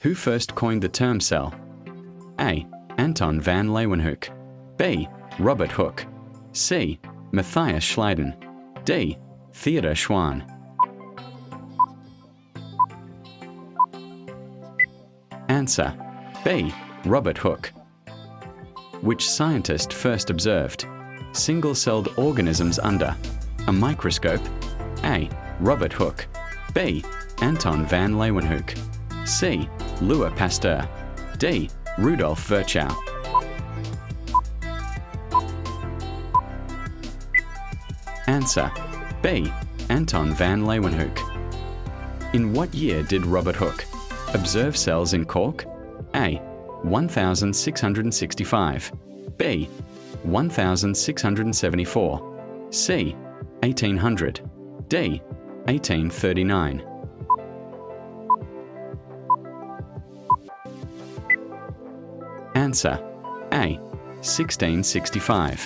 Who first coined the term cell? A. Anton van Leeuwenhoek. B. Robert Hooke. C. Matthias Schleiden. D. Theodor Schwann. Answer B. Robert Hooke. Which scientist first observed single celled organisms under a microscope? A. Robert Hooke. B. Anton van Leeuwenhoek. C. Louis Pasteur. D. Rudolf Virchow. Answer B. Anton van Leeuwenhoek. In what year did Robert Hooke observe cells in cork? A. 1665. B. 1674. C. 1800. D. 1839. Answer A. 1665.